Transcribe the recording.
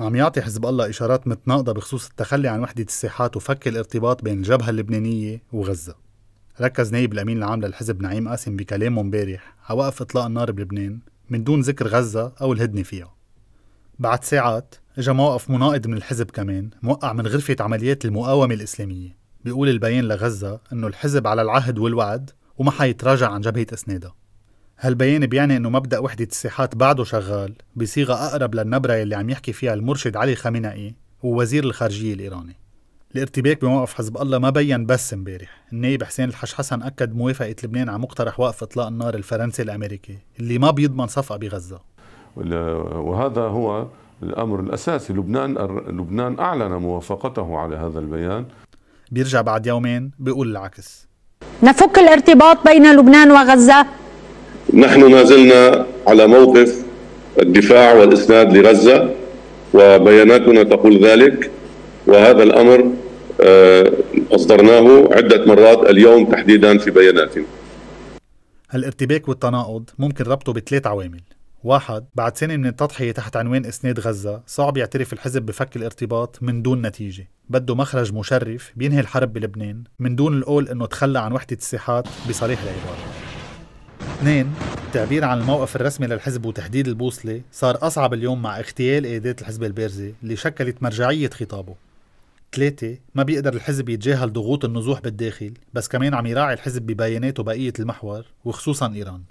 عم يعطي حزب الله إشارات متناقضة بخصوص التخلي عن وحدة الساحات وفك الارتباط بين الجبهة اللبنانية وغزة. ركز نائب الأمين العام للحزب نعيم قاسم بكلامه امبارح على وقف إطلاق النار بلبنان من دون ذكر غزة أو الهدنة فيها. بعد ساعات اجى موقف مناقض من الحزب كمان موقع من غرفة عمليات المقاومة الإسلامية بيقول البيان لغزة أنه الحزب على العهد والوعد وما حيتراجع عن جبهة إسنادها. هالبيان بيعني إنه مبدأ وحدة الساحات بعده شغال بصيغة أقرب للنبرة اللي عم يحكي فيها المرشد علي خامنئي ووزير الخارجية الإيراني؟ الارتباك بموقف حزب الله ما بين بس امبارح. النائب حسين الحش حسن أكد موافقة لبنان على مقترح وقف إطلاق النار الفرنسي الأمريكي اللي ما بيضمن صفقة بغزة. وهذا هو الأمر الأساسي. لبنان لبنان أعلن موافقته على هذا البيان. بيرجع بعد يومين بيقول العكس. نفك الارتباط بين لبنان وغزة نحن ما زلنا على موقف الدفاع والإسناد لغزة وبياناتنا تقول ذلك وهذا الأمر آه، أصدرناه عدة مرات اليوم تحديدا في بياناتنا. هالارتباك والتناقض ممكن ربطه بثلاث عوامل. واحد بعد سنة من التضحية تحت عنوان إسناد غزة صعب يعترف الحزب بفك الارتباط من دون نتيجة بده مخرج مشرف بينهي الحرب بلبنان من دون القول إنه تخلى عن وحدة الساحات بصريح العبارة اثنين التعبير عن الموقف الرسمي للحزب وتحديد البوصلة صار أصعب اليوم مع اغتيال قيادات الحزب البارزة اللي شكلت مرجعية خطابه. ثلاثة ما بيقدر الحزب يتجاهل ضغوط النزوح بالداخل بس كمان عم يراعي الحزب ببياناته بقية المحور وخصوصا إيران.